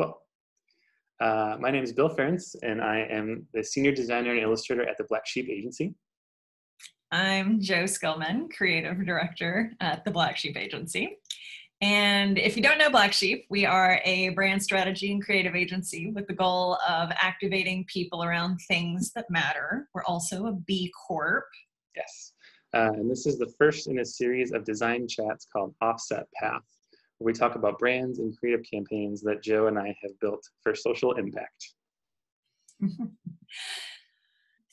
Cool. Uh, my name is Bill Ferentz, and I am the senior designer and illustrator at the Black Sheep Agency. I'm Jo Skillman, creative director at the Black Sheep Agency. And if you don't know Black Sheep, we are a brand strategy and creative agency with the goal of activating people around things that matter. We're also a B Corp. Yes. Uh, and this is the first in a series of design chats called Offset Path, where we talk about brands and creative campaigns that Jo and I have built for social impact.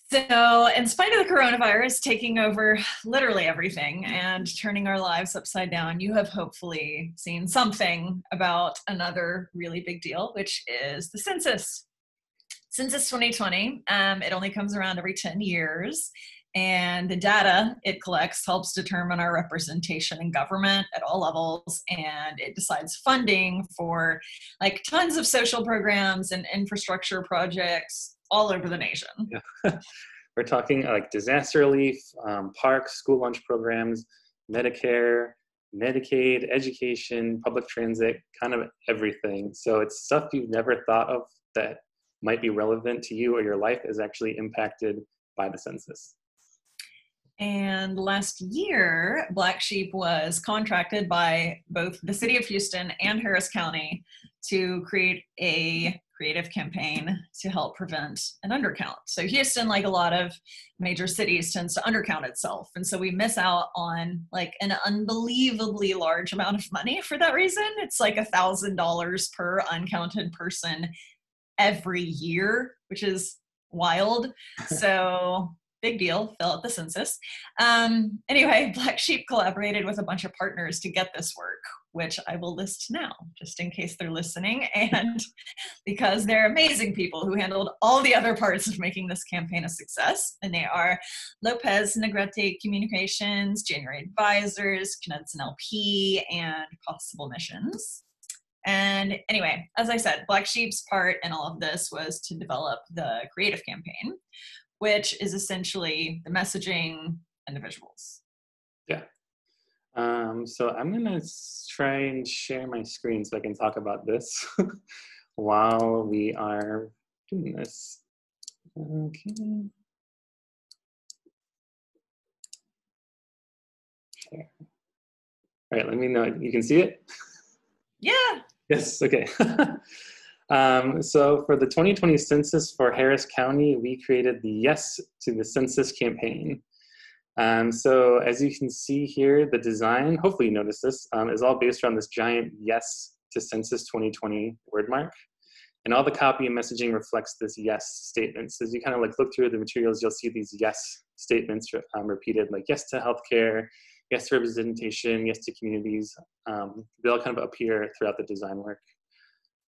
So, in spite of the coronavirus taking over literally everything and turning our lives upside down, you have hopefully seen something about another really big deal, which is the census. Census 2020, um, it only comes around every 10 years, and the data it collects helps determine our representation in government at all levels, and it decides funding for like tons of social programs and infrastructure projects all over the nation. Yeah. We're talking like disaster relief, um, parks, school lunch programs, Medicare, Medicaid, education, public transit, kind of everything. So it's stuff you've never thought of that might be relevant to you or your life is actually impacted by the census. And last year, Black Sheep was contracted by both the city of Houston and Harris County to create a creative campaign to help prevent an undercount. So Houston, like a lot of major cities, tends to undercount itself. And so we miss out on like an unbelievably large amount of money for that reason. It's like a thousand dollars per uncounted person every year, which is wild. So big deal, fill out the census. Um, anyway, Black Sheep collaborated with a bunch of partners to get this work, which I will list now, just in case they're listening, and because they're amazing people who handled all the other parts of making this campaign a success. And they are Lopez Negrete Communications, January Advisors, Knudson LP, and Possible Missions. And anyway, as I said, Black Sheep's part in all of this was to develop the creative campaign, which is essentially the messaging and the visuals. Yeah. Um, so I'm gonna try and share my screen so I can talk about this while we are doing this. Okay. Share. All right, let me know. You can see it? Yeah. Yes, okay. Um, so for the 2020 census for Harris County, we created the Yes to the Census campaign. Um, so as you can see here, the design, hopefully you noticed this, um, is all based around this giant Yes to Census 2020 word mark. And all the copy and messaging reflects this yes statement. So as you kind of like look through the materials, you'll see these yes statements um, repeated, like yes to healthcare, yes to representation, yes to communities. Um, they all kind of appear throughout the design work.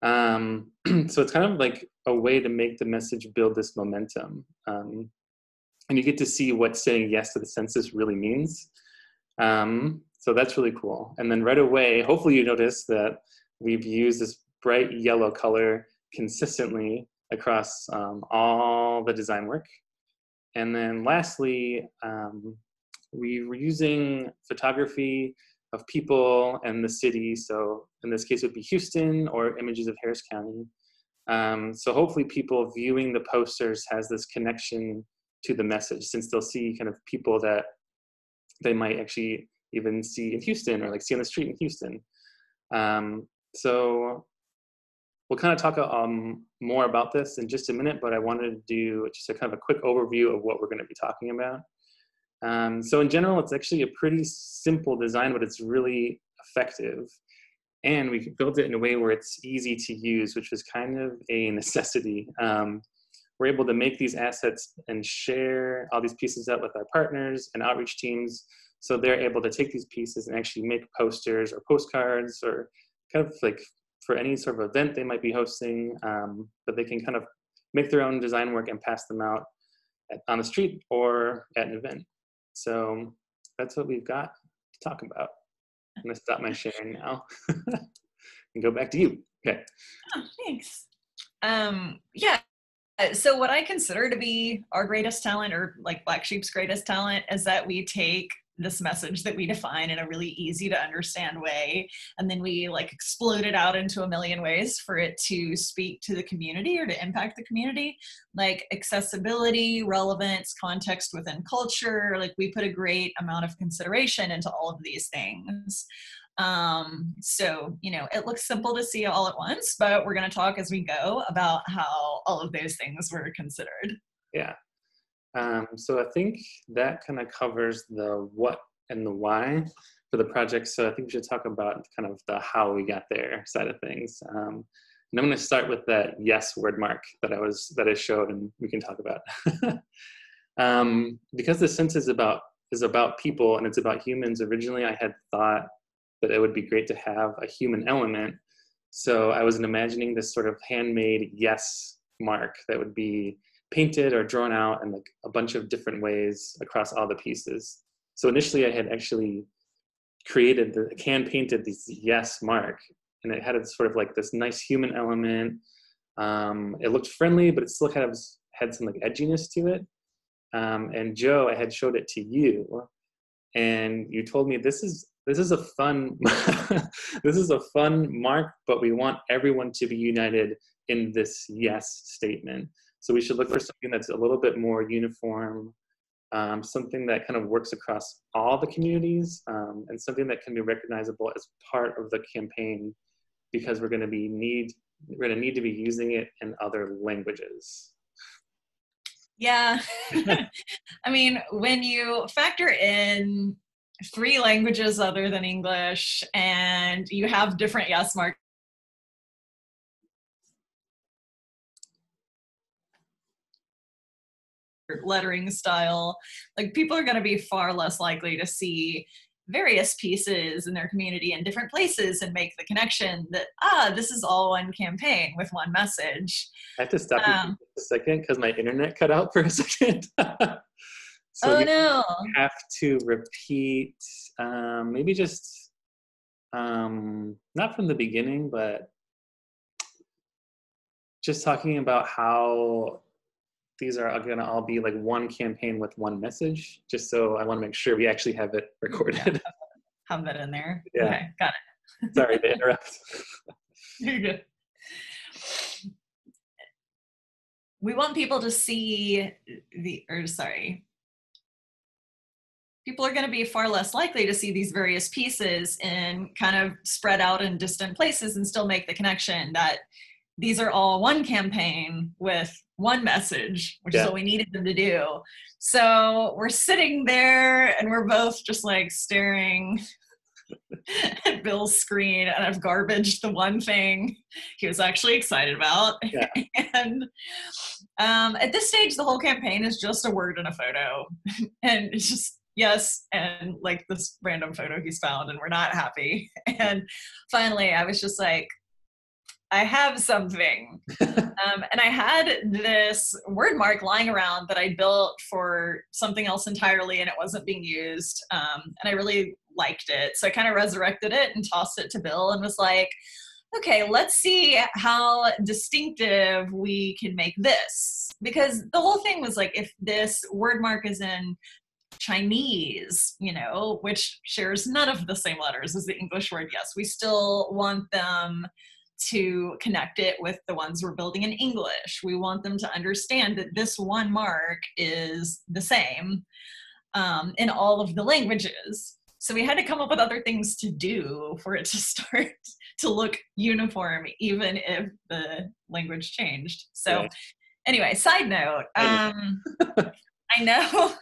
Um, so it's kind of like a way to make the message build this momentum. Um, and you get to see what saying yes to the census really means. Um, so that's really cool. And then right away, hopefully you notice that we've used this bright yellow color consistently across um, all the design work. And then lastly, um, we were using photography of people and the city. So in this case, it would be Houston or images of Harris County. Um, so hopefully people viewing the posters has this connection to the message since they'll see kind of people that they might actually even see in Houston or like see on the street in Houston. Um, so we'll kind of talk um, more about this in just a minute, but I wanted to do just a kind of a quick overview of what we're going to be talking about. Um, so in general, it's actually a pretty simple design, but it's really effective. And we built it in a way where it's easy to use, which was kind of a necessity. Um, we're able to make these assets and share all these pieces out with our partners and outreach teams. So they're able to take these pieces and actually make posters or postcards or kind of like for any sort of event they might be hosting, um, but they can kind of make their own design work and pass them out at, on the street or at an event. So that's what we've got to talk about. I'm gonna stop my sharing now and go back to you. Okay. Oh, thanks. Um, yeah. So what I consider to be our greatest talent, or like Black Sheep's greatest talent, is that we take this message that we define in a really easy to understand way and then we like explode it out into a million ways for it to speak to the community or to impact the community like accessibility relevance context within culture like we put a great amount of consideration into all of these things um, so, you know, it looks simple to see all at once, but we're going to talk as we go about how all of those things were considered. Yeah. Um, so I think that kind of covers the what and the why for the project. So I think we should talk about kind of the how we got there side of things. Um, and I'm going to start with that yes word mark that I was that I showed, and we can talk about. um, because the sense is about is about people and it's about humans. Originally, I had thought that it would be great to have a human element. So I was imagining this sort of handmade yes mark that would be painted or drawn out in like a bunch of different ways across all the pieces. So initially I had actually created the can painted this yes mark and it had a sort of like this nice human element. Um, it looked friendly, but it still kind of had some like edginess to it. Um, and Jo, I had showed it to you, and you told me this is this is a fun this is a fun mark but we want everyone to be united in this yes statement so we should look for something that's a little bit more uniform um, something that kind of works across all the communities um, and something that can be recognizable as part of the campaign because we're going to be need we're going to need to be using it in other languages yeah i mean when you factor in three languages other than English, and you have different yes marks. Lettering style like people are going to be far less likely to see various pieces in their community in different places and make the connection that ah this is all one campaign with one message i have to stop um, you for a second because my internet cut out for a second So oh no! Have to repeat, um, maybe just um, not from the beginning, but just talking about how these are going to all be like one campaign with one message. Just so I want to make sure we actually have it recorded. have that in there. Yeah. Okay, got it. Sorry to interrupt. You're good. We want people to see the, or sorry, people are going to be far less likely to see these various pieces and kind of spread out in distant places and still make the connection that these are all one campaign with one message, which yeah. is what we needed them to do. So we're sitting there and we're both just like staring at Bill's screen and I've garbaged the one thing he was actually excited about. Yeah. and um, at this stage, the whole campaign is just a word and a photo. and it's just yes and like this random photo he's found and we're not happy and finally i was just like i have something um, and i had this word mark lying around that i built for something else entirely and it wasn't being used um, and i really liked it so i kind of resurrected it and tossed it to bill and was like okay let's see how distinctive we can make this because the whole thing was like if this word mark is in Chinese, you know, which shares none of the same letters as the English word yes. We still want them to connect it with the ones we're building in English. We want them to understand that this one mark is the same um, in all of the languages. So we had to come up with other things to do for it to start to look uniform, even if the language changed. So, anyway, side note, um, I know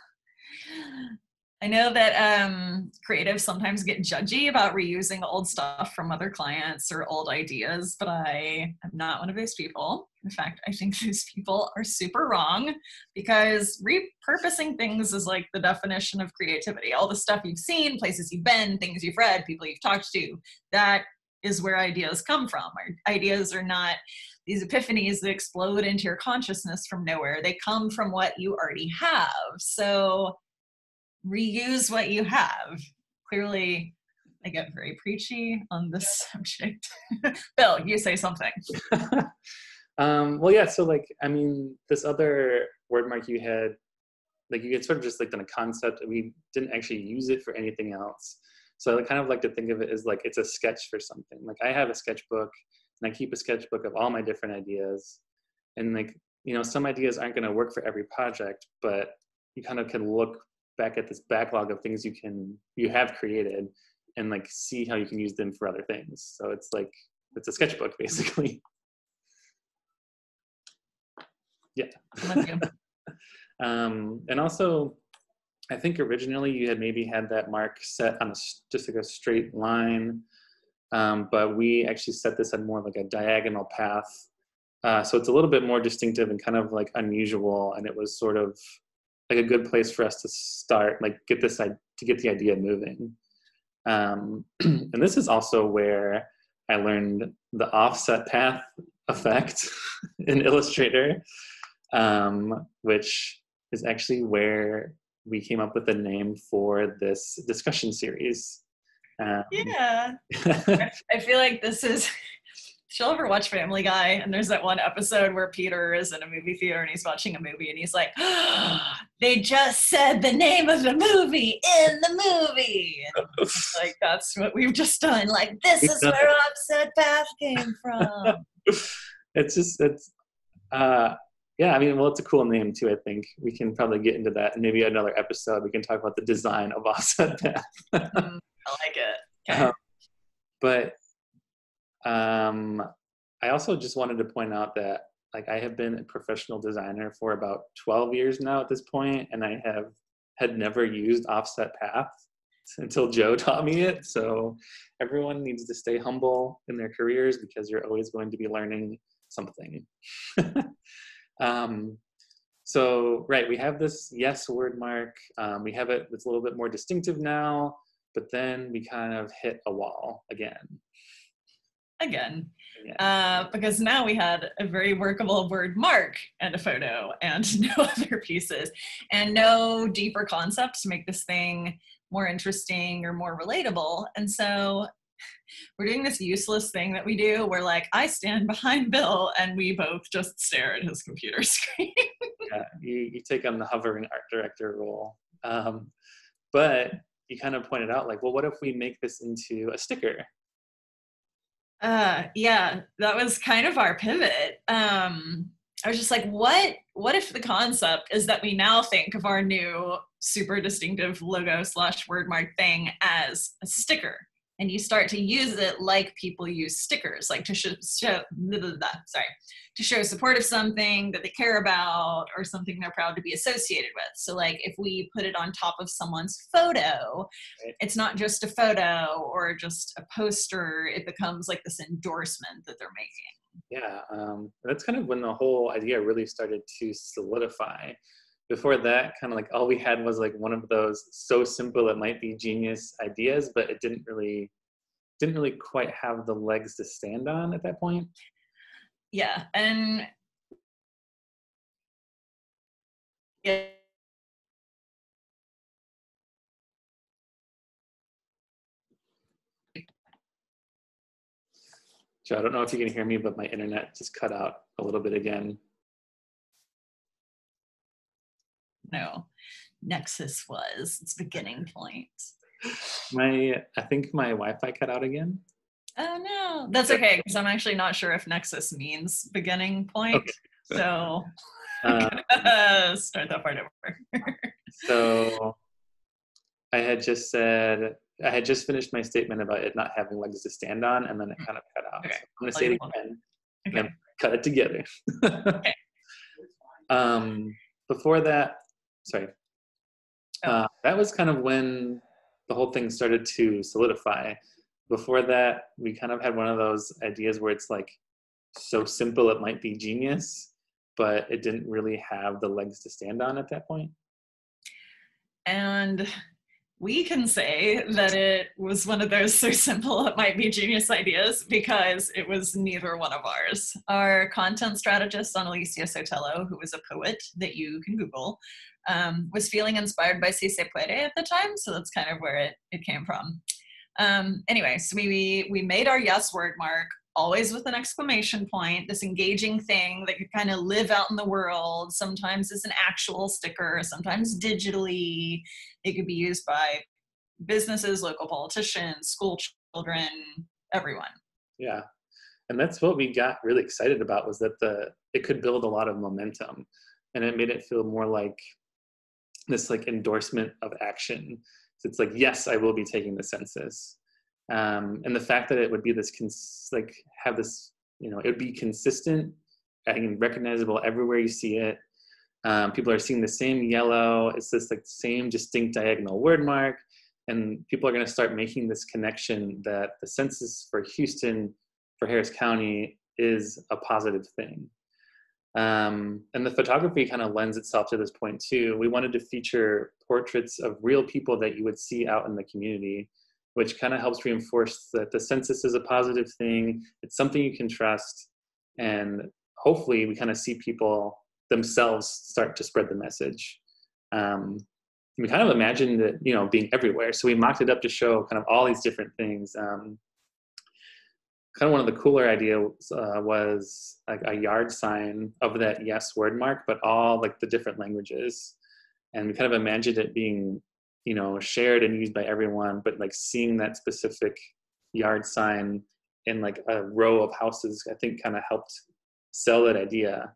I know that um, creatives sometimes get judgy about reusing old stuff from other clients or old ideas, but I am not one of those people. In fact, I think those people are super wrong because repurposing things is like the definition of creativity. All the stuff you've seen, places you've been, things you've read, people you've talked to, that is where ideas come from. Our ideas are not these epiphanies that explode into your consciousness from nowhere. They come from what you already have. So reuse what you have. Clearly, I get very preachy on this subject. Bill, you say something. um, well, yeah. So, like, I mean, this other word mark you had like you had sort of just like done a concept. We didn't actually use it for anything else. So I kind of like to think of it as like it's a sketch for something. Like I have a sketchbook and I keep a sketchbook of all my different ideas. And like, you know, some ideas aren't going to work for every project, but you kind of can look back at this backlog of things you can you have created and like see how you can use them for other things. So it's like it's a sketchbook basically. yeah. um, and also, I think originally you had maybe had that mark set on a, just like a straight line, um, but we actually set this on more like a diagonal path. Uh, so it's a little bit more distinctive and kind of like unusual, and it was sort of like a good place for us to start, like get this to get the idea moving. Um, and this is also where I learned the offset path effect in Illustrator, um, which is actually where we came up with the name for this discussion series. Um, yeah, I feel like this is she'll ever watch Family Guy, and there's that one episode where Peter is in a movie theater and he's watching a movie and he's like, oh, "They just said the name of the movie in the movie." Like that's what we've just done. Like this is where Offset Path came from. it's just it's. Uh, yeah, I mean, well, it's a cool name too. I think we can probably get into that, and maybe another episode we can talk about the design of Offset Path. mm, I like it. Okay. Um, but um, I also just wanted to point out that like I have been a professional designer for about 12 years now at this point, and I have had never used offset path until Jo taught me it. So everyone needs to stay humble in their careers because you're always going to be learning something. um, so right, we have this yes word mark. Um, we have it. It's a little bit more distinctive now, but then we kind of hit a wall again again. Uh, because now we had a very workable word mark and a photo and no other pieces and no deeper concepts to make this thing more interesting or more relatable. And so we're doing this useless thing that we do where like i stand behind bill and we both just stare at his computer screen. Yeah you, you take on the hovering art director role. Um, but you kind of pointed out like well what if we make this into a sticker uh, yeah, that was kind of our pivot. Um, I was just like, what? What if the concept is that we now think of our new super distinctive logo slash wordmark thing as a sticker? And you start to use it like people use stickers, like to show, show blah, blah, blah, sorry, to show support of something that they care about or something they're proud to be associated with. So, like if we put it on top of someone's photo, right. it's not just a photo or just a poster. It becomes like this endorsement that they're making. Yeah, um, that's kind of when the whole idea really started to solidify before that kind of like all we had was like one of those so simple it might be genius ideas but it didn't really didn't really quite have the legs to stand on at that point yeah and yeah Jo, I don't know if you can hear me, but my internet just cut out a little bit again. No nexus was its beginning point my i think my wi-fi cut out again oh no that's okay because i'm actually not sure if nexus means beginning point okay. so uh, start that part over so i had just said i had just finished my statement about it not having legs to stand on and then it kind of cut out okay. so i'm going to say it again okay. and cut it together okay. um before that sorry. Oh. Uh, that was kind of when the whole thing started to solidify. Before that, we kind of had one of those ideas where it's like so simple it might be genius, but it didn't really have the legs to stand on at that point. And we can say that it was one of those so simple it might be genius ideas because it was neither one of ours. Our content strategist, Alicia Sotelo, who was a poet that you can Google, um, was feeling inspired by Si Se Puede at the time, so that's kind of where it, it came from. Um, anyway, so we, we made our yes word mark always with an exclamation point, this engaging thing that could kind of live out in the world. Sometimes it's an actual sticker, sometimes digitally. It could be used by businesses, local politicians, school children, everyone. Yeah. And that's what we got really excited about was that the it could build a lot of momentum and it made it feel more like this like endorsement of action. So it's like, yes, I will be taking the census. Um, and the fact that it would be this cons- like have this, you know, it would be consistent and recognizable everywhere you see it. Um, people are seeing the same yellow. It's this like same distinct diagonal word mark and people are going to start making this connection that the census for Houston, for Harris County, is a positive thing. Um, and the photography kind of lends itself to this point too. We wanted to feature portraits of real people that you would see out in the community, which kind of helps reinforce that the census is a positive thing. It's something you can trust, and hopefully, we kind of see people themselves start to spread the message. Um, we kind of imagined it, you know, being everywhere. So we mocked it up to show kind of all these different things. Um, kind of one of the cooler ideas uh, was like a yard sign of that yes word mark, but all like the different languages. And we kind of imagined it being, you know, shared and used by everyone, but like seeing that specific yard sign in like a row of houses, I think kind of helped sell that idea.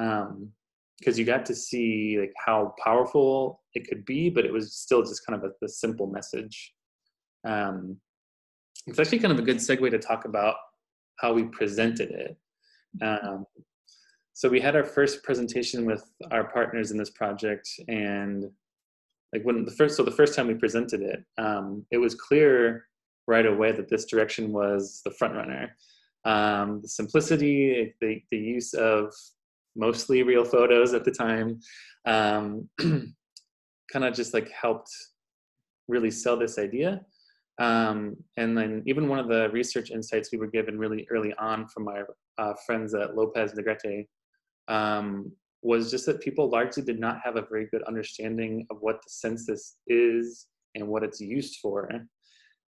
Um, because you got to see like how powerful it could be, but it was still just kind of a, a simple message. Um, it's actually kind of a good segue to talk about how we presented it. Um, so we had our first presentation with our partners in this project, and like when the first, so the first time we presented it, um, it was clear right away that this direction was the front runner. Um, the simplicity, the, the use of mostly real photos at the time, um, kind of just like helped really sell this idea. Um, and then even one of the research insights we were given really early on from our uh, friends at Lopez Negrete um, was just that people largely did not have a very good understanding of what the census is and what it's used for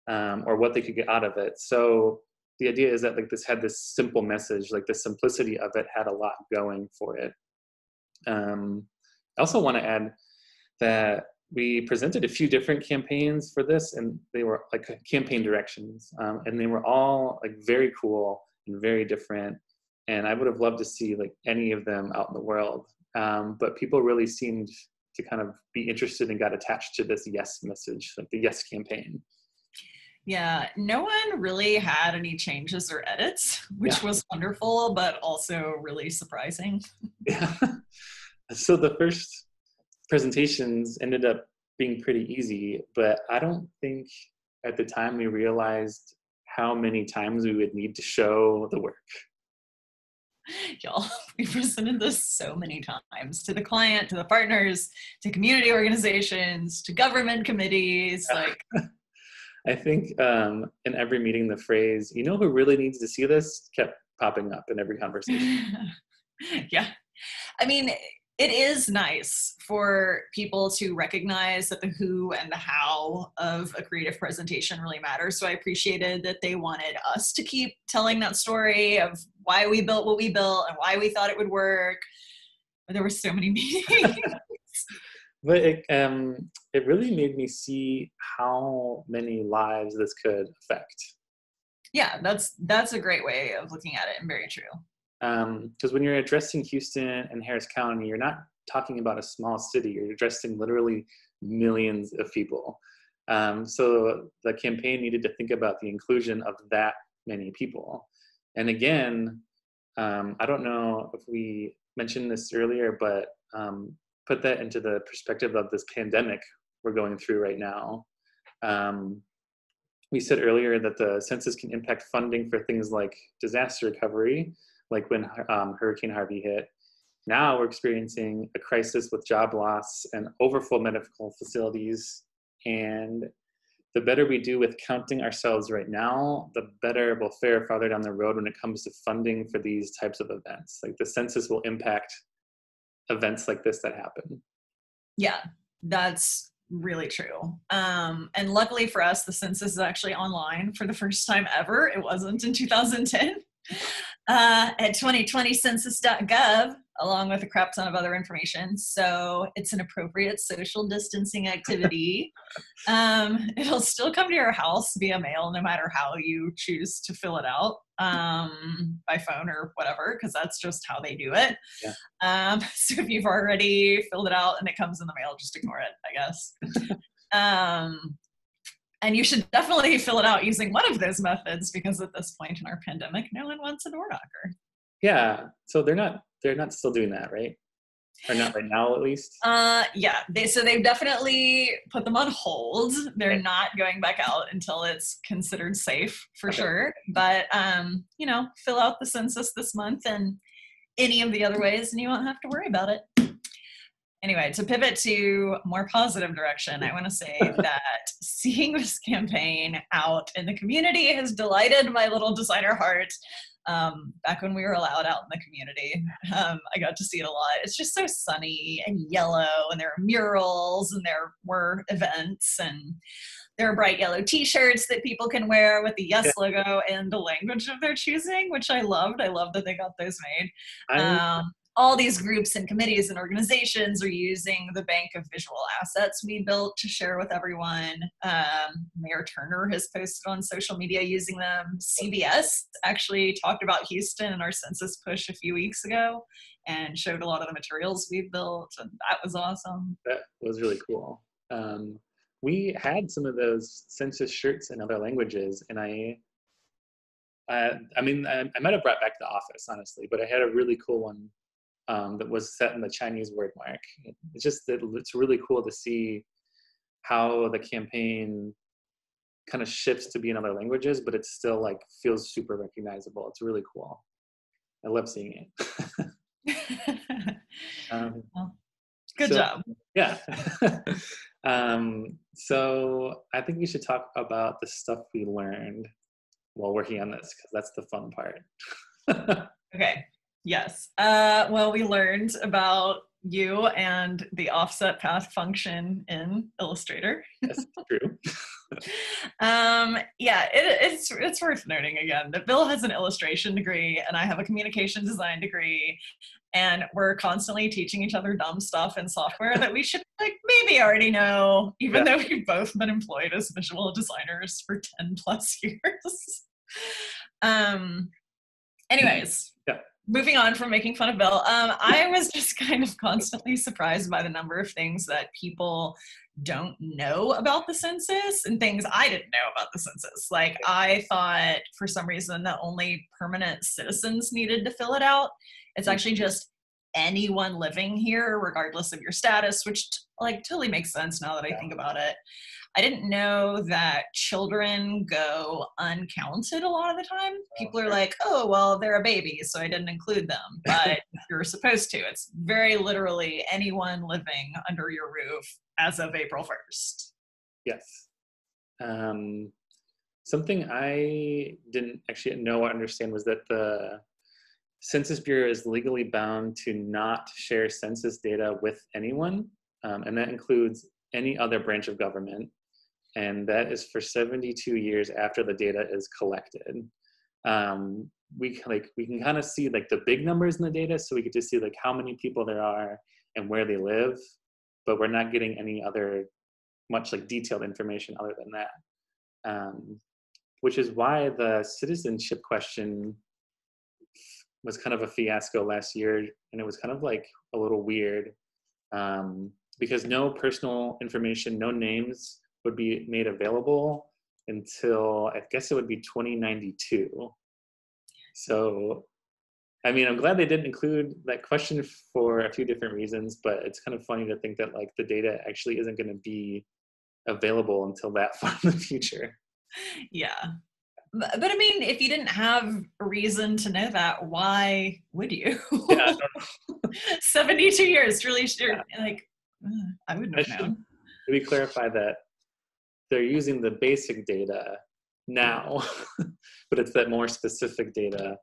um, or what they could get out of it. So the idea is that like this had this simple message, like the simplicity of it had a lot going for it. Um, I also want to add that we presented a few different campaigns for this, and they were like campaign directions, um, and they were all like very cool and very different. And I would have loved to see like any of them out in the world, um, but people really seemed to kind of be interested and got attached to this yes message, like the yes campaign. Yeah, no one really had any changes or edits, which yeah. was wonderful, but also really surprising. Yeah. So the first presentations ended up being pretty easy, but I don't think at the time we realized how many times we would need to show the work. Y'all, we presented this so many times to the client, to the partners, to community organizations, to government committees. Like I think um, in every meeting, the phrase, you know who really needs to see this, kept popping up in every conversation. yeah. I mean, it is nice for people to recognize that the who and the how of a creative presentation really matters. So I appreciated that they wanted us to keep telling that story of why we built what we built and why we thought it would work. But there were so many meetings but it, um, it really made me see how many lives this could affect. Yeah that's that's a great way of looking at it and very true. Because um, when you're addressing houston and harris county you're not talking about a small city you're addressing literally millions of people. Um, so the campaign needed to think about the inclusion of that many people. And again um, i don't know if we mentioned this earlier but um, put that into the perspective of this pandemic we're going through right now. Um, we said earlier that the census can impact funding for things like disaster recovery, like when um, Hurricane Harvey hit. Now we're experiencing a crisis with job loss and overfull medical facilities. And the better we do with counting ourselves right now, the better we'll fare farther down the road when it comes to funding for these types of events. Like the census will impact events like this that happen. Yeah, that's really true. Um, and luckily for us, the census is actually online for the first time ever. It wasn't in 2010. uh, at 2020census.gov, along with a crap ton of other information. So it's an appropriate social distancing activity. um, it'll still come to your house via mail, no matter how you choose to fill it out um, by phone or whatever, because that's just how they do it. Yeah. Um, so if you've already filled it out and it comes in the mail, just ignore it, I guess. um, and you should definitely fill it out using one of those methods because at this point in our pandemic, no one wants a door knocker. Yeah. So they're not they're not still doing that, right? Or not right now, at least. Uh, yeah. They so they've definitely put them on hold. They're okay. not going back out until it's considered safe for okay. sure. But um, you know, fill out the census this month and any of the other ways, and you won't have to worry about it anyway, to pivot to more positive direction, I want to say that seeing this campaign out in the community has delighted my little designer heart. Um, back when we were allowed out in the community, um, I got to see it a lot. It's just so sunny and yellow, and there are murals, and there were events, and there are bright yellow T-shirts that people can wear with the Yes logo and the language of their choosing, which I loved. I love that they got those made. Um, all these groups and committees and organizations are using the bank of visual assets we built to share with everyone. Um, Mayor Turner has posted on social media using them. CBS actually talked about Houston in our census push a few weeks ago and showed a lot of the materials we built, and that was awesome. That was really cool. Um, we had some of those census shirts in other languages, and I uh, I mean, I, I, might have brought back the office, honestly, but I had a really cool one um, that was set in the Chinese word mark. It's just it's really cool to see how the campaign kind of shifts to be in other languages, but it still like feels super recognizable. It's really cool. I love seeing it. um, well, good so, job. Yeah. um, so I think we should talk about the stuff we learned while working on this because that's the fun part. okay. Yes. Uh, well, we learned about you and the offset path function in Illustrator. That's true. um, yeah, it, it's it's worth noting again that Bill has an illustration degree and I have a communication design degree, and we're constantly teaching each other dumb stuff in software that we should like maybe already know, even yeah. though we've both been employed as visual designers for ten plus years. um. Anyways, moving on from making fun of Bill, um, I was just kind of constantly surprised by the number of things that people don't know about the census and things I didn't know about the census. Like, I thought for some reason that only permanent citizens needed to fill it out. It's hmm. actually just anyone living here, regardless of your status, which like totally makes sense now that I think about it. I didn't know that children go uncounted a lot of the time. People are like, oh, well, they're a baby, so I didn't include them. But you're supposed to. It's very literally anyone living under your roof as of April 1st. Yes. Um, something I didn't actually know or understand was that the Census Bureau is legally bound to not share census data with anyone, um, and that includes any other branch of government and that is for 72 years after the data is collected. Um, we like we can kind of see like the big numbers in the data, so we get to see like how many people there are and where they live, but we're not getting any other much like detailed information other than that. Um, which is why the citizenship question was kind of a fiasco last year, and it was kind of like a little weird um, because no personal information, no names would be made available until I guess it would be 2092. So, I mean, I'm glad they didn't include that question for a few different reasons, but it's kind of funny to think that like the data actually isn't going to be available until that far in the future. Yeah. But, I mean, if you didn't have a reason to know that, why would you? Yeah, 72 years, really sure. Yeah. Like, mm, I wouldn't have known. Maybe clarify that they're using the basic data now, but it's that more specific data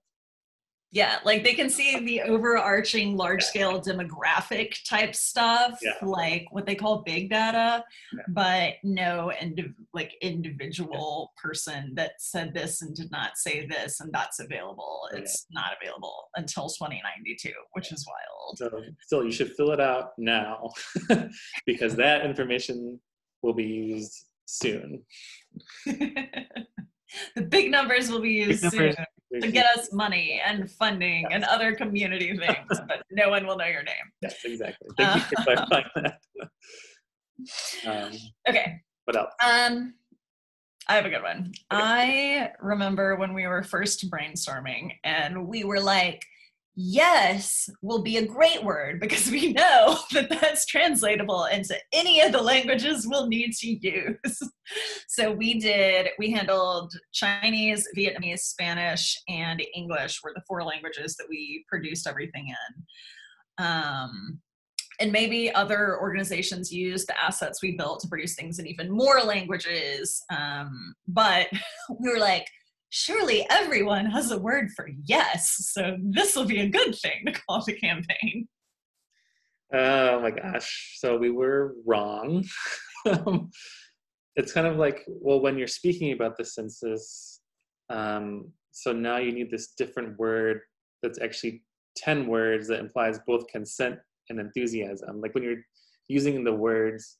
Yeah, like they can see the overarching large scale demographic type stuff, Yeah. like what they call big data, Yeah. but no indi- like individual person that said this and did not say this and that's available. Yeah. It's not available until 2092, which is wild. So still, you should fill it out now because that information will be used soon. the big numbers will be used soon to get us money and funding and other community things, but no one will know your name. Yes, exactly. Thank you for clarifying that. Um, Okay. what else? Um, I have a good one. I remember when we were first brainstorming and we were like, yes will be a great word because we know that that's translatable into any of the languages we'll need to use. so we did, we handled Chinese, Vietnamese, Spanish, and English were the four languages that we produced everything in. Um, and maybe other organizations use the assets we built to produce things in even more languages. Um, but we were like, surely everyone has a word for yes, so this will be a good thing to call the campaign. Oh my gosh. So we were wrong. It's kind of like, well, when you're speaking about the census, um, so now you need this different word that's actually 10 words that implies both consent and enthusiasm. Like when you're using the words,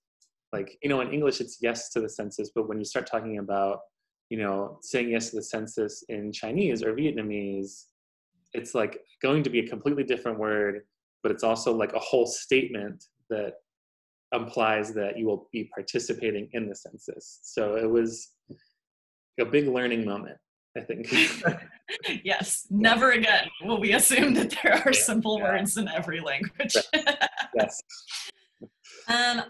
like, you know, in English it's yes to the census, but when you start talking about, you know, saying yes to the census in Chinese or Vietnamese, it's like going to be a completely different word but it's also like a whole statement that implies that you will be participating in the census. So it was a big learning moment, I think. yes, never again will we assume that there are simple yeah. words in every language. yes. Um,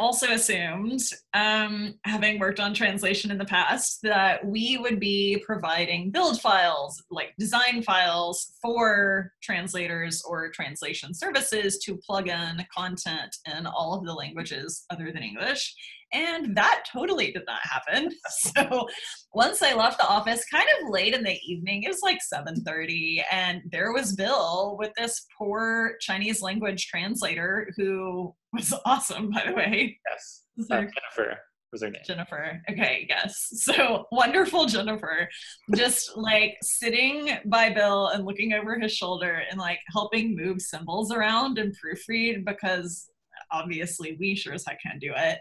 also assumed, um, having worked on translation in the past, that we would be providing build files, like design files for translators or translation services to plug in content in all of the languages other than English. And that totally did not happen. So once I left the office, kind of late in the evening, it was like 7:30, and there was Bill with this poor Chinese language translator who was awesome, by the way. Yes. Uh, Jennifer was her name. Jennifer. Okay, yes. So wonderful Jennifer. Just like sitting by Bill and looking over his shoulder and like helping move symbols around and proofread because obviously we sure as heck can't do it.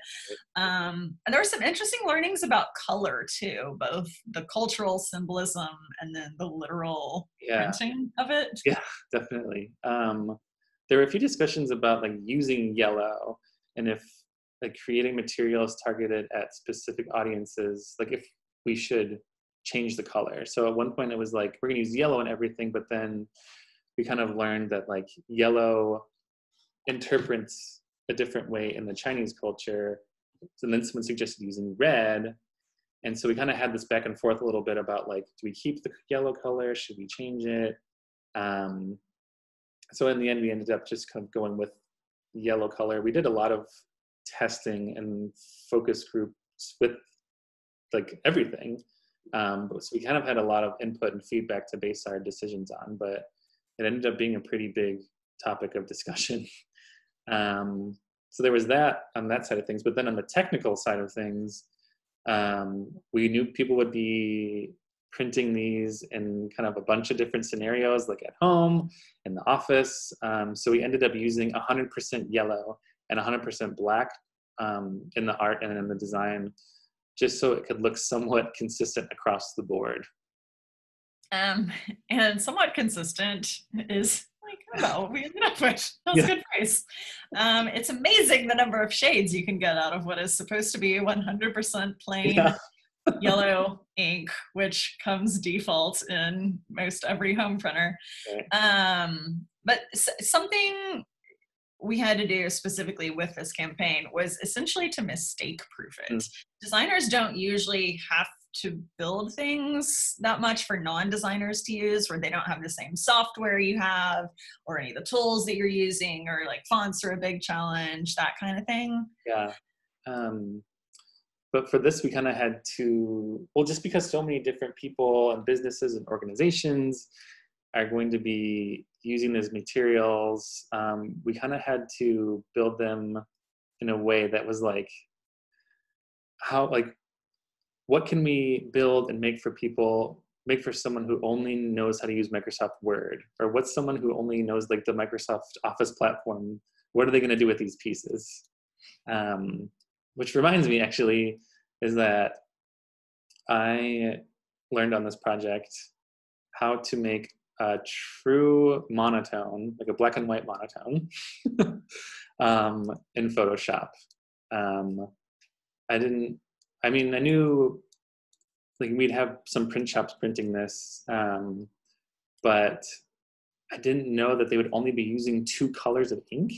Um, and there were some interesting learnings about color too, both the cultural symbolism and then the literal Yeah, printing of it. Yeah, definitely. Um, there were a few discussions about like using yellow and if like creating materials targeted at specific audiences, like if we should change the color. So at one point it was like we're gonna use yellow and everything, but then we kind of learned that like yellow interprets a different way in the Chinese culture. And then someone suggested using red. And so we kind of had this back and forth a little bit about like, do we keep the yellow color? Should we change it? Um, so in the end, we ended up just kind of going with yellow color. We did a lot of testing and focus groups with like everything. Um, so we kind of had a lot of input and feedback to base our decisions on, but it ended up being a pretty big topic of discussion. Um, so there was that on that side of things. But then on the technical side of things, um, we knew people would be printing these in kind of a bunch of different scenarios, like at home, in the office. Um, so we ended up using 100% yellow and 100% black um, in the art and in the design, just so it could look somewhat consistent across the board. Um, and somewhat consistent is like what we ended up with. That was Yeah. a good price. Um, it's amazing the number of shades you can get out of what is supposed to be 100% plain Yeah. yellow ink, which comes default in most every home printer. Um, but s- something we had to do specifically with this campaign was essentially to mistake proof it. Mm. Designers don't usually have to build things that much for non-designers to use where they don't have the same software you have or any of the tools that you're using or like fonts are a big challenge that kind of thing Yeah. Um, but for this, we kind of had to, well, just because so many different people and businesses and organizations are going to be using these materials, um, we kind of had to build them in a way that was like, how, like, what can we build and make for people, make for someone who only knows how to use Microsoft Word? Or what's someone who only knows like the Microsoft Office platform? What are they going to do with these pieces? Um, which reminds me actually is that I learned on this project how to make a true monotone, like a black and white monotone, um, in Photoshop. Um, I didn't, I mean, I knew like we'd have some print shops printing this, um, but I didn't know that they would only be using two colors of ink.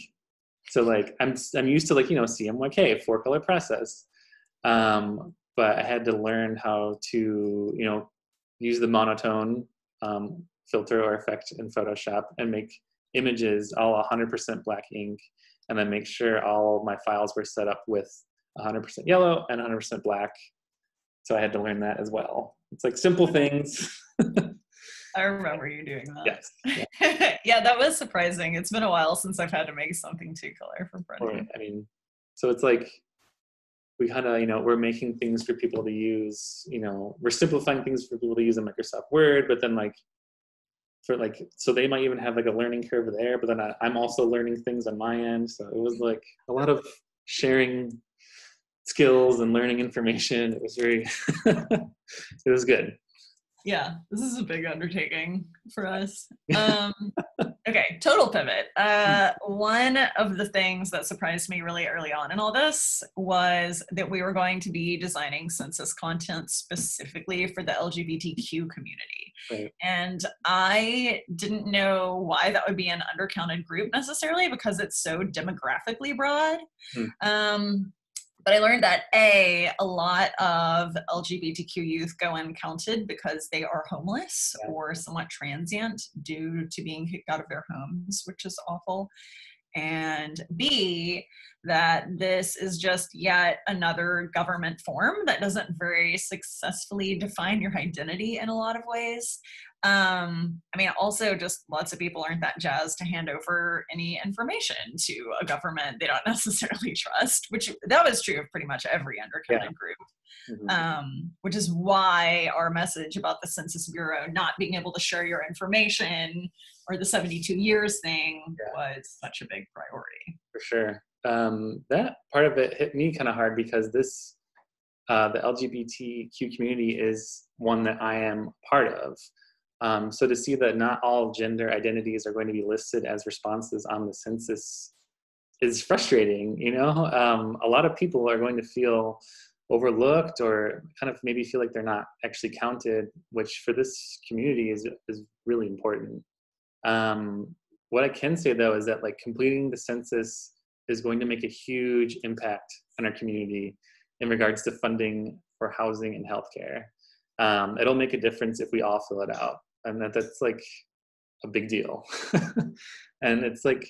So like I'm I'm used to like you know CMYK four color process, um, but I had to learn how to you know use the monotone um, filter or effect in Photoshop and make images all 100% black ink, and then make sure all my files were set up with 100% yellow and 100% black. So I had to learn that as well. It's like simple mm-hmm. things. I remember you doing that. yes. Yeah. yeah, that was surprising. It's been a while since I've had to make something two color for Or, printing. I mean, so it's like we kind of, you know, we're making things for people to use, you know, we're simplifying things for people to use in Microsoft Word, but then like for like, so they might even have like a learning curve there, but then I, I'm also learning things on my end. So it was like a lot of sharing skills and learning information. It was very, it was good. Yeah, this is a big undertaking for us. Um, okay, total pivot. Uh, one of the things that surprised me really early on in all this was that we were going to be designing census content specifically for the LGBTQ community. Right. And I didn't know why that would be an undercounted group necessarily because it's so demographically broad. Hmm. Um, but I learned that A, a lot of LGBTQ youth go uncounted because they are homeless or somewhat transient due to being kicked out of their homes, which is awful. And B, that this is just yet another government form that doesn't very successfully define your identity in a lot of ways. Um, I mean, also, just lots of people aren't that jazzed to hand over any information to a government they don't necessarily trust, which that was true of pretty much every undercounted group. Mhm. Um, which is why our message about the Census Bureau not being able to share your information or the 72 years thing Yeah. was such a big priority. for sure. Um, that part of it hit me kind of hard because this, uh, the LGBTQ community is one that I am part of. Um, so to see that not all gender identities are going to be listed as responses on the census is frustrating. You know, um, a lot of people are going to feel overlooked or kind of maybe feel like they're not actually counted, which for this community is is really important. Um, what I can say though is that like completing the census is going to make a huge impact on our community in regards to funding for housing and healthcare. Um, it'll make a difference if we all fill it out, and that that's like a big deal. and it's like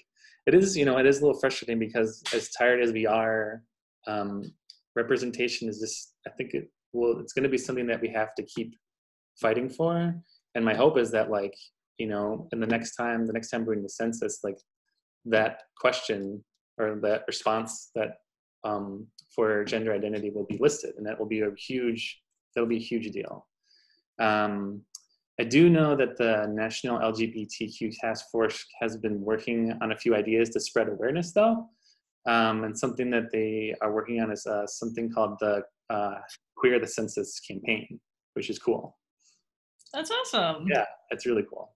it is, you know, it is a little frustrating because as tired as we are, um, representation is just I think it will it's going to be something that we have to keep fighting for. And my hope is that like you know, in the next time, the next time we're doing the census, like that question or that response that um, for gender identity will be listed, and that will be a huge that'll be a huge deal. Um, I do know that the National LGBTQ Task Force has been working on a few ideas to spread awareness, though. Um, and something that they are working on is uh, something called the uh, Queer the Census campaign, which is cool. That's awesome. Yeah, it's really cool.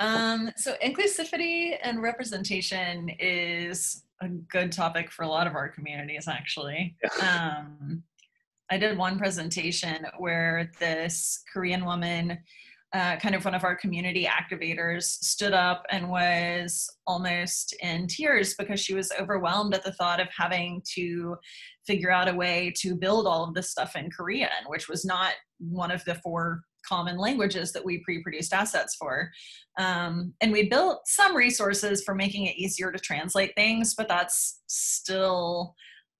Um, so inclusivity and representation is a good topic for a lot of our communities, actually. Um, I did one presentation where this Korean woman, uh, kind of one of our community activators, stood up and was almost in tears because she was overwhelmed at the thought of having to figure out a way to build all of this stuff in Korean, which was not one of the four common languages that we pre-produced assets for. Um, and we built some resources for making it easier to translate things, but that's still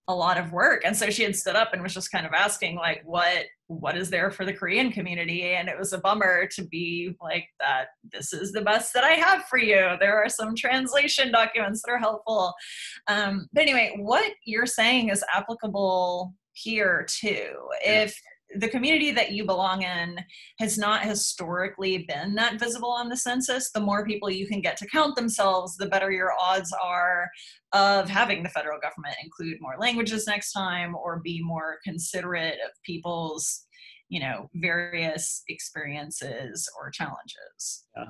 a lot of work. And so she had stood up and was just kind of asking, like, what what is there for the Korean community. And it was a bummer to be like that. This is the best that I have for you. There are some translation documents that are helpful. Um, but anyway, what you're saying is applicable here too. If the community that you belong in has not historically been that visible on the census, the more people you can get to count themselves, the better your odds are of having the federal government include more languages next time or be more considerate of people's, you know, various experiences or challenges. Yeah,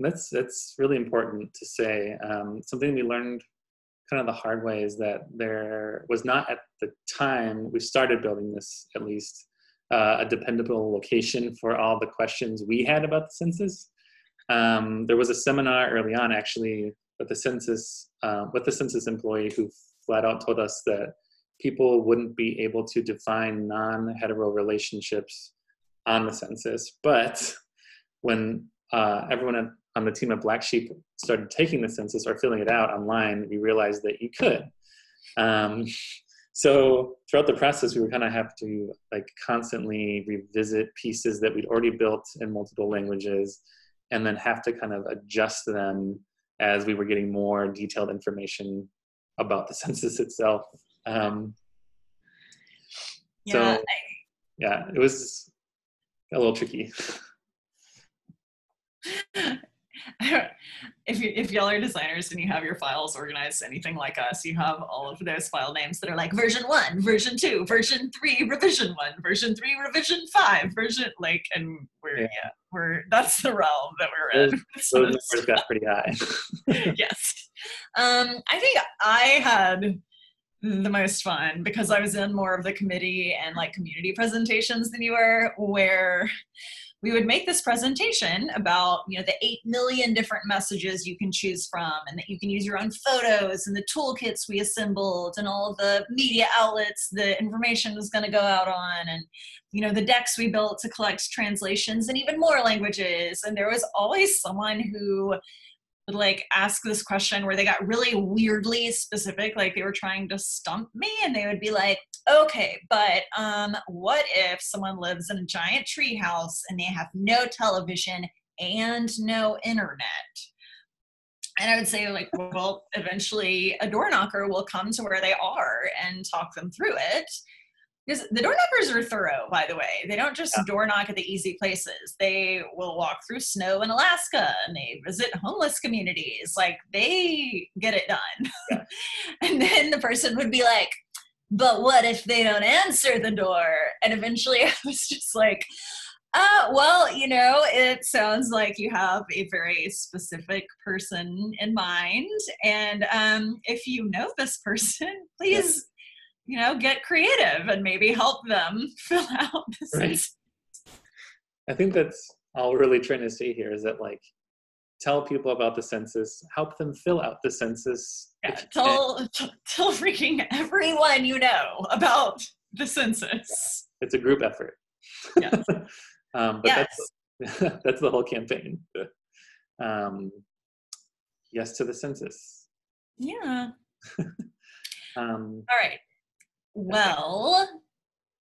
that's that's really important to say. Um, something we learned kind of the hard way is that there was not at the time we started building this at least uh, a dependable location for all the questions we had about the census. Um, there was a seminar early on actually with the census uh, with the census employee who flat out told us that people wouldn't be able to define non-hetero relationships on the census. But when uh, everyone on the team at Black Sheep started taking the census or filling it out online, we realized that you could. Um, so throughout the process we would kind of have to like constantly revisit pieces that we'd already built in multiple languages and then have to kind of adjust them as we were getting more detailed information about the census itself. Um, yeah, so yeah it was a little tricky if you, if y'all are designers and you have your files organized anything like us, you have all of those file names that are like version one, version two, version three, revision one, version three, revision five, version like, and we're yeah, yeah we're that's the realm that we're in. Those, those numbers got pretty high. yes, um, I think I had the most fun because I was in more of the committee and like community presentations than you were, where we would make this presentation about you know the 8 million different messages you can choose from and that you can use your own photos and the toolkits we assembled and all the media outlets the information was going to go out on and you know the decks we built to collect translations and even more languages. And there was always someone who would like ask this question where they got really weirdly specific like they were trying to stump me and they would be like okay but um what if someone lives in a giant tree house and they have no television and no internet? And I would say, like, well, eventually a door knocker will come to where they are and talk them through it because the door knockers are thorough by the way they don't just yeah. door knock at the easy places they will walk through snow in alaska and they visit homeless communities like they get it done yeah. and then the person would be like but what if they don't answer the door and eventually i was just like uh, well, you know, it sounds like you have a very specific person in mind. And um, if you know this person, please you know, get creative and maybe help them fill out the right. I think that's all we're really trying to say here is that like tell people about the census, help them fill out the census. Yeah, tell t- tell freaking everyone you know about the census. Yeah, it's a group effort. Yeah. um, but yes. that's that's the whole campaign. Um, yes to the census. Yeah. um, All right. Well,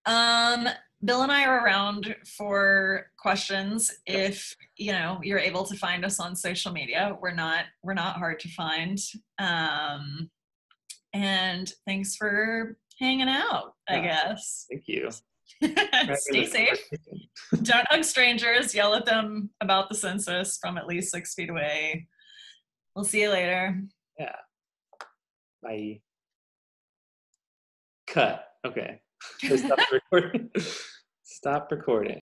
um, Bill and I are around for questions. If you know you're able to find us on social media, we're not we're not hard to find. Um, and thanks for hanging out. I guess. Thank you. Stay safe. Don't hug strangers. Yell at them about the census from at least six feet away. We'll see you later. Yeah. Bye. Cut. Okay. Stop recording. Stop recording.